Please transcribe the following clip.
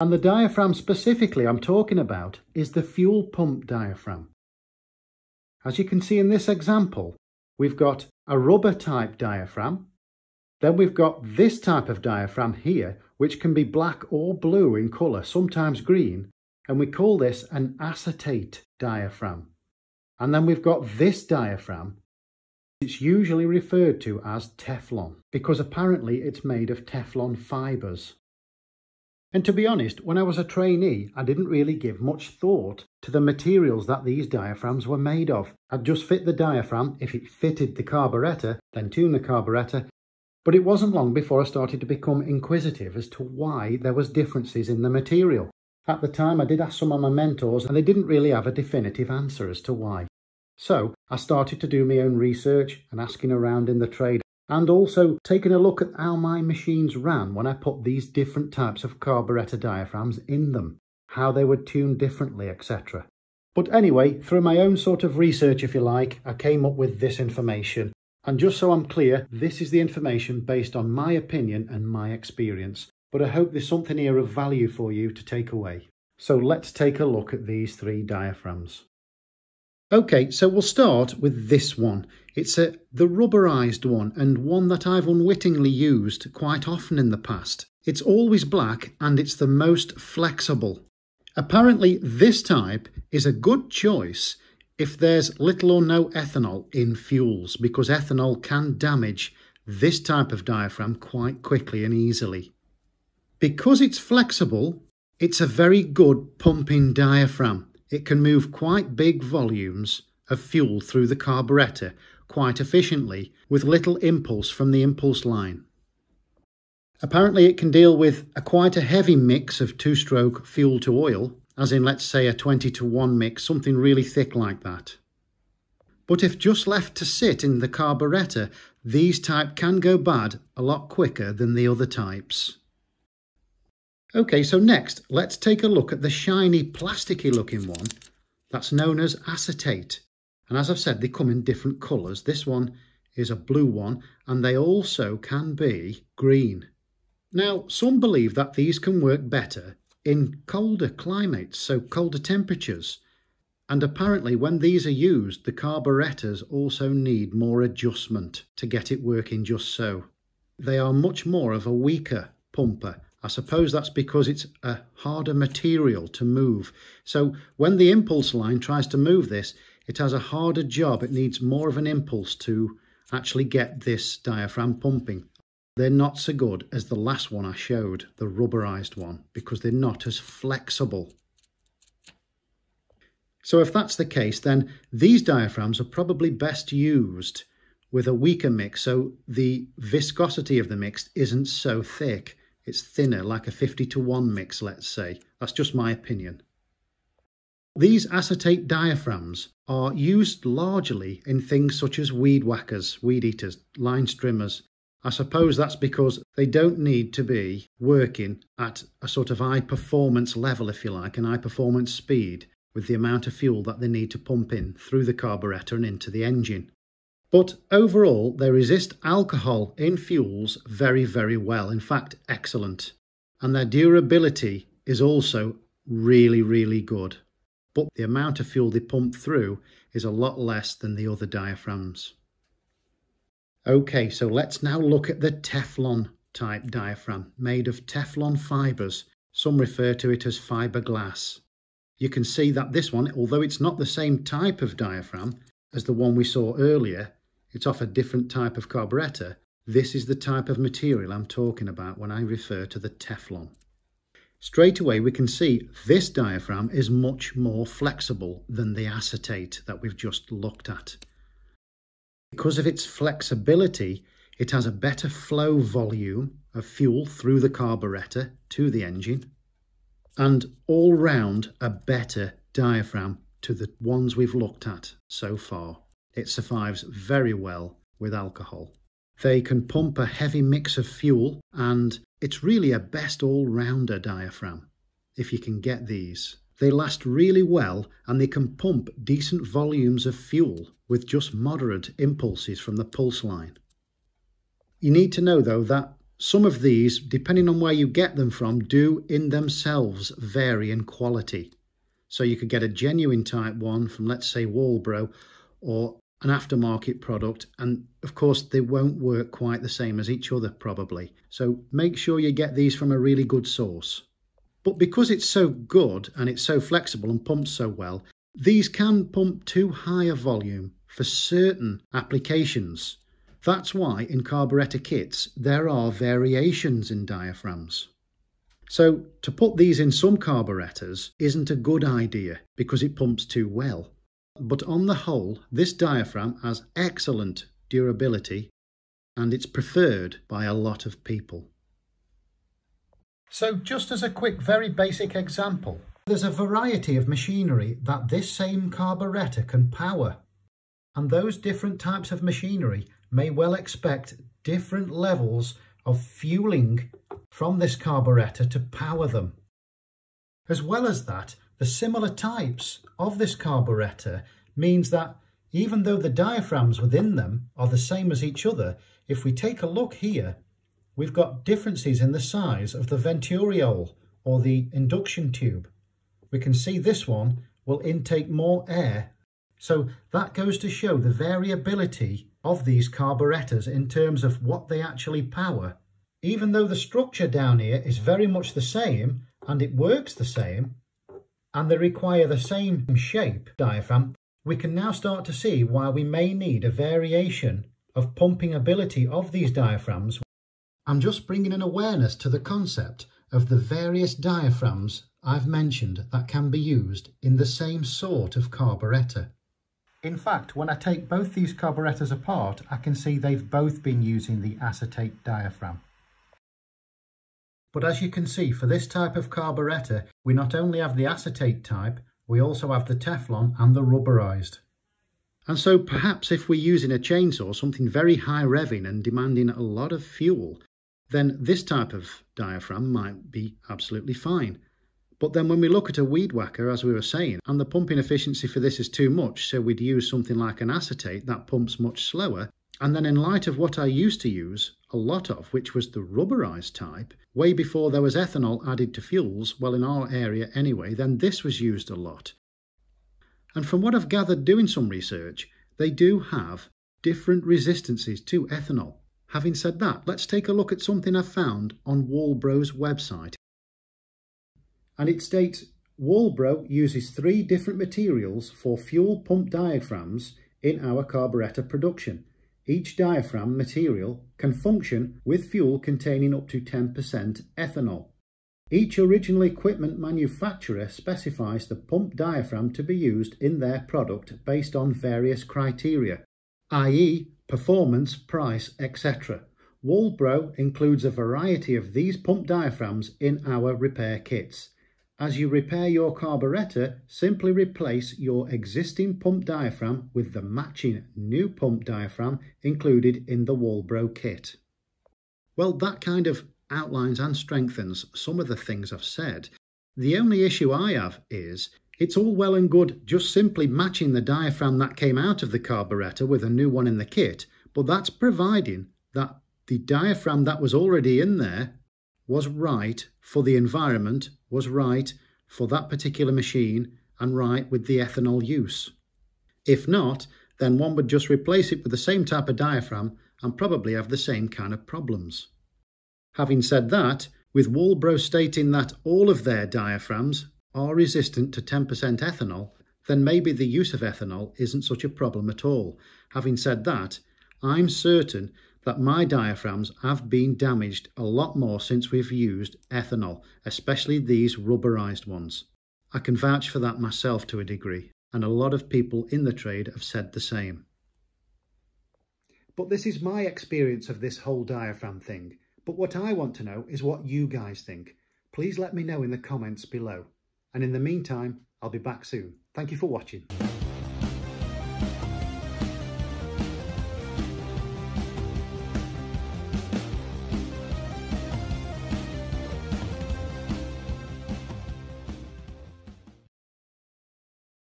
And the diaphragm specifically I'm talking about is the fuel pump diaphragm. As you can see in this example, we've got a rubber type diaphragm. Then we've got this type of diaphragm here, which can be black or blue in colour, sometimes green, and we call this an acetate diaphragm. And then we've got this diaphragm. It's usually referred to as Teflon because apparently it's made of Teflon fibres. And to be honest, when I was a trainee, I didn't really give much thought to the materials that these diaphragms were made of. I'd just fit the diaphragm if it fitted the carburettor, then tune the carburettor. But it wasn't long before I started to become inquisitive as to why there was differences in the material. At the time, I did ask some of my mentors, and they didn't really have a definitive answer as to why. So I started to do my own research and asking around in the trade and also taking a look at how my machines ran when I put these different types of carburetor diaphragms in them, how they were tuned differently, etc. But anyway, through my own sort of research, if you like, I came up with this information. And just so I'm clear, this is the information based on my opinion and my experience. But I hope there's something here of value for you to take away. So let's take a look at these three diaphragms. Okay, so we'll start with this one. It's a, the rubberized one and one that I've unwittingly used quite often in the past. It's always black and it's the most flexible. Apparently this type is a good choice if there's little or no ethanol in fuels because ethanol can damage this type of diaphragm quite quickly and easily. Because it's flexible, it's a very good pumping diaphragm. It can move quite big volumes of fuel through the carburettor quite efficiently with little impulse from the impulse line. Apparently it can deal with a quite a heavy mix of two-stroke fuel to oil, as in let's say a 20 to 1 mix, something really thick like that. But if just left to sit in the carburettor, these type can go bad a lot quicker than the other types. Okay, so next, let's take a look at the shiny plasticky looking one that's known as acetate. And as I've said, they come in different colours. This one is a blue one, and they also can be green. Now, some believe that these can work better in colder climates, so colder temperatures. And apparently when these are used, the carburettors also need more adjustment to get it working just so. They are much more of a weaker pumper I suppose that's because it's a harder material to move. So when the impulse line tries to move this, it has a harder job. It needs more of an impulse to actually get this diaphragm pumping. They're not so good as the last one I showed, the rubberized one, because they're not as flexible. So if that's the case, then these diaphragms are probably best used with a weaker mix, so the viscosity of the mix isn't so thick. It's thinner, like a 50 to 1 mix, let's say. That's just my opinion. These acetate diaphragms are used largely in things such as weed whackers, weed eaters, line strimmers. I suppose that's because they don't need to be working at a sort of high performance level, if you like, an high performance speed with the amount of fuel that they need to pump in through the carburettor and into the engine. But overall, they resist alcohol in fuels very, very well. In fact, excellent. And their durability is also really, really good. But the amount of fuel they pump through is a lot less than the other diaphragms. Okay, so let's now look at the Teflon type diaphragm made of Teflon fibres. Some refer to it as fiberglass. You can see that this one, although it's not the same type of diaphragm as the one we saw earlier, it's off a different type of carburettor. This is the type of material I'm talking about when I refer to the Teflon. Straight away we can see this diaphragm is much more flexible than the acetate that we've just looked at. Because of its flexibility, it has a better flow volume of fuel through the carburettor to the engine and all round a better diaphragm to the ones we've looked at so far. It survives very well with alcohol. They can pump a heavy mix of fuel and it's really a best all-rounder diaphragm if you can get these. They last really well and they can pump decent volumes of fuel with just moderate impulses from the pulse line. You need to know though that some of these, depending on where you get them from, do in themselves vary in quality. So you could get a genuine type 1 from, let's say, Walbro, or an aftermarket product and of course they won't work quite the same as each other probably. So make sure you get these from a really good source. But because it's so good and it's so flexible and pumps so well these can pump too high a volume for certain applications. That's why in carburetor kits there are variations in diaphragms. So to put these in some carburetors isn't a good idea because it pumps too well but on the whole, this diaphragm has excellent durability and it's preferred by a lot of people. So just as a quick, very basic example, there's a variety of machinery that this same carburettor can power. And those different types of machinery may well expect different levels of fueling from this carburettor to power them. As well as that, the similar types of this carburettor means that even though the diaphragms within them are the same as each other, if we take a look here, we've got differences in the size of the venturiole or the induction tube. We can see this one will intake more air. So that goes to show the variability of these carburetors in terms of what they actually power. Even though the structure down here is very much the same and it works the same, and they require the same shape diaphragm, we can now start to see why we may need a variation of pumping ability of these diaphragms. I'm just bringing an awareness to the concept of the various diaphragms I've mentioned that can be used in the same sort of carburettor. In fact, when I take both these carburettors apart, I can see they've both been using the acetate diaphragm. But as you can see, for this type of carburettor, we not only have the acetate type, we also have the Teflon and the rubberized. And so perhaps if we're using a chainsaw, something very high revving and demanding a lot of fuel, then this type of diaphragm might be absolutely fine. But then when we look at a weed whacker, as we were saying, and the pumping efficiency for this is too much, so we'd use something like an acetate that pumps much slower, and then in light of what I used to use a lot of, which was the rubberized type, way before there was ethanol added to fuels, well in our area anyway, then this was used a lot. And from what I've gathered doing some research, they do have different resistances to ethanol. Having said that, let's take a look at something I've found on Walbro's website. And it states, Walbro uses three different materials for fuel pump diaphragms in our carburettor production. Each diaphragm material can function with fuel containing up to 10% ethanol. Each original equipment manufacturer specifies the pump diaphragm to be used in their product based on various criteria, i.e. performance, price, etc. Walbro includes a variety of these pump diaphragms in our repair kits. As you repair your carburettor, simply replace your existing pump diaphragm with the matching new pump diaphragm included in the Walbro kit. Well, that kind of outlines and strengthens some of the things I've said. The only issue I have is it's all well and good just simply matching the diaphragm that came out of the carburettor with a new one in the kit, but that's providing that the diaphragm that was already in there was right for the environment, was right for that particular machine and right with the ethanol use. If not, then one would just replace it with the same type of diaphragm and probably have the same kind of problems. Having said that, with Walbro stating that all of their diaphragms are resistant to 10% ethanol, then maybe the use of ethanol isn't such a problem at all. Having said that, I'm certain that my diaphragms have been damaged a lot more since we've used ethanol, especially these rubberized ones. I can vouch for that myself to a degree, and a lot of people in the trade have said the same. But this is my experience of this whole diaphragm thing. But what I want to know is what you guys think. Please let me know in the comments below. And in the meantime, I'll be back soon. Thank you for watching.